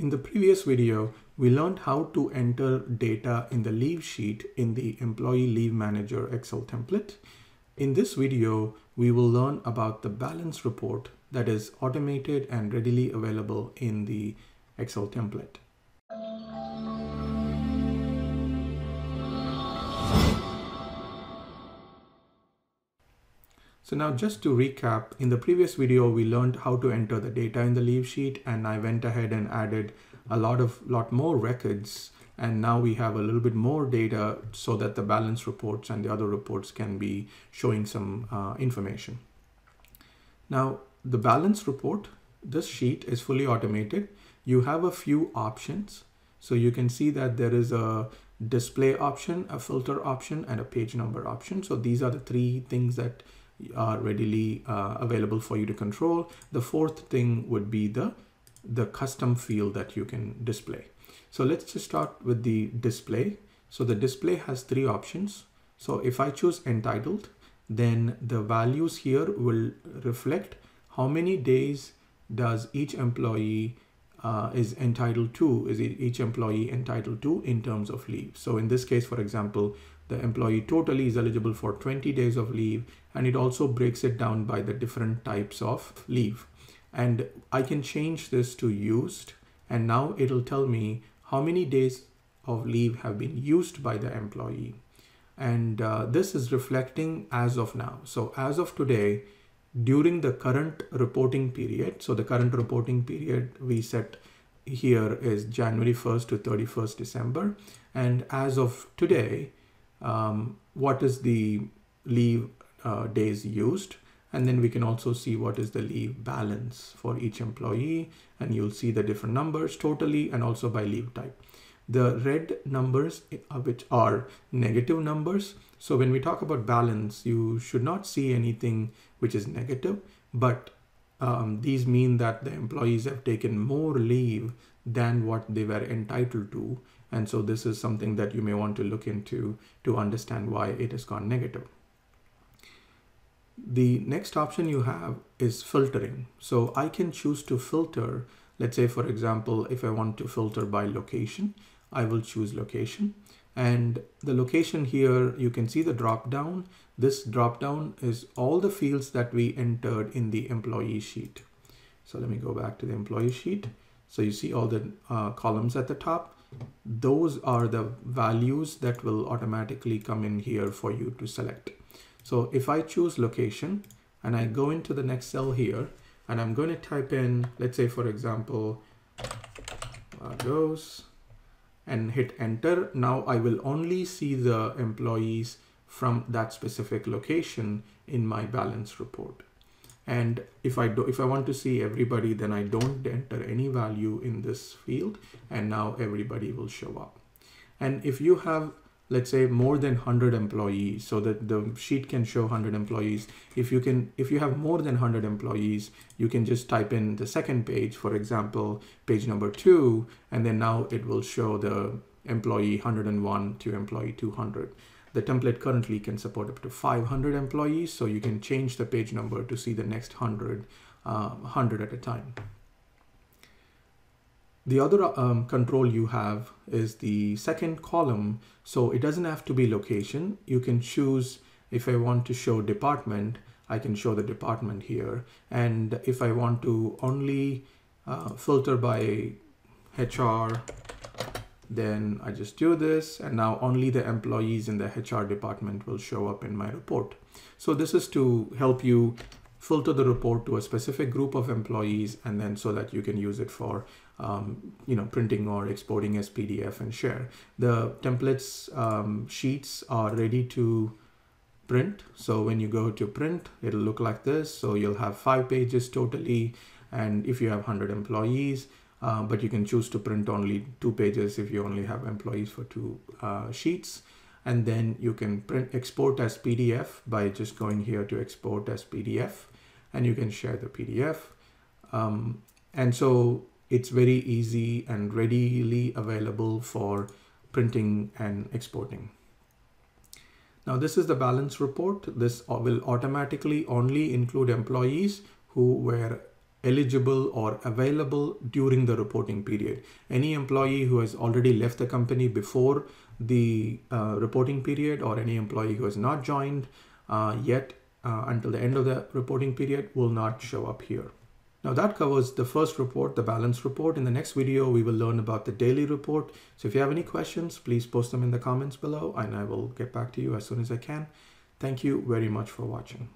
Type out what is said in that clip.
In the previous video, we learned how to enter data in the leave sheet in the Employee Leave Manager Excel template. In this video, we will learn about the balance report that is automated and readily available in the Excel template. So now just to recap, in the previous video, we learned how to enter the data in the leave sheet and I went ahead and added a lot of lot more records. And now we have a little bit more data so that the balance reports and the other reports can be showing some uh, information. Now the balance report, this sheet is fully automated. You have a few options. So you can see that there is a display option, a filter option, and a page number option. So these are the three things that are readily uh, available for you to control. The fourth thing would be the, the custom field that you can display. So let's just start with the display. So the display has three options. So if I choose entitled, then the values here will reflect how many days does each employee uh, is entitled to, is each employee entitled to in terms of leave. So in this case, for example, the employee totally is eligible for 20 days of leave and it also breaks it down by the different types of leave. And I can change this to used and now it'll tell me how many days of leave have been used by the employee. And uh, this is reflecting as of now. So as of today, during the current reporting period, so the current reporting period we set here is January 1st to 31st December. And as of today, um, what is the leave uh, days used and then we can also see what is the leave balance for each employee and you'll see the different numbers totally and also by leave type. The red numbers uh, which are negative numbers. So when we talk about balance, you should not see anything which is negative, but um, these mean that the employees have taken more leave than what they were entitled to and so this is something that you may want to look into to understand why it has gone negative. The next option you have is filtering. So I can choose to filter, let's say for example, if I want to filter by location, I will choose location. And the location here, you can see the drop down. This drop down is all the fields that we entered in the employee sheet. So let me go back to the employee sheet. So you see all the uh, columns at the top those are the values that will automatically come in here for you to select. So if I choose location and I go into the next cell here and I'm going to type in, let's say for example, Lagos and hit enter. Now I will only see the employees from that specific location in my balance report. And if I do, if I want to see everybody, then I don't enter any value in this field and now everybody will show up. And if you have, let's say more than 100 employees so that the sheet can show 100 employees. If you can, if you have more than 100 employees, you can just type in the second page, for example, page number two, and then now it will show the employee 101 to employee 200. The template currently can support up to 500 employees, so you can change the page number to see the next 100, uh, 100 at a time. The other um, control you have is the second column. So it doesn't have to be location. You can choose if I want to show department, I can show the department here. And if I want to only uh, filter by HR then I just do this and now only the employees in the HR department will show up in my report. So this is to help you filter the report to a specific group of employees and then so that you can use it for um, you know printing or exporting as PDF and share. The templates um, sheets are ready to print. So when you go to print, it'll look like this. So you'll have five pages totally. And if you have 100 employees, uh, but you can choose to print only two pages if you only have employees for two uh, sheets. And then you can print export as PDF by just going here to export as PDF and you can share the PDF. Um, and so it's very easy and readily available for printing and exporting. Now this is the balance report. This will automatically only include employees who were eligible or available during the reporting period. Any employee who has already left the company before the uh, reporting period or any employee who has not joined uh, yet uh, until the end of the reporting period will not show up here. Now that covers the first report, the balance report. In the next video, we will learn about the daily report. So if you have any questions, please post them in the comments below and I will get back to you as soon as I can. Thank you very much for watching.